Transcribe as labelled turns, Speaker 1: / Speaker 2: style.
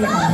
Speaker 1: เลยค่ะ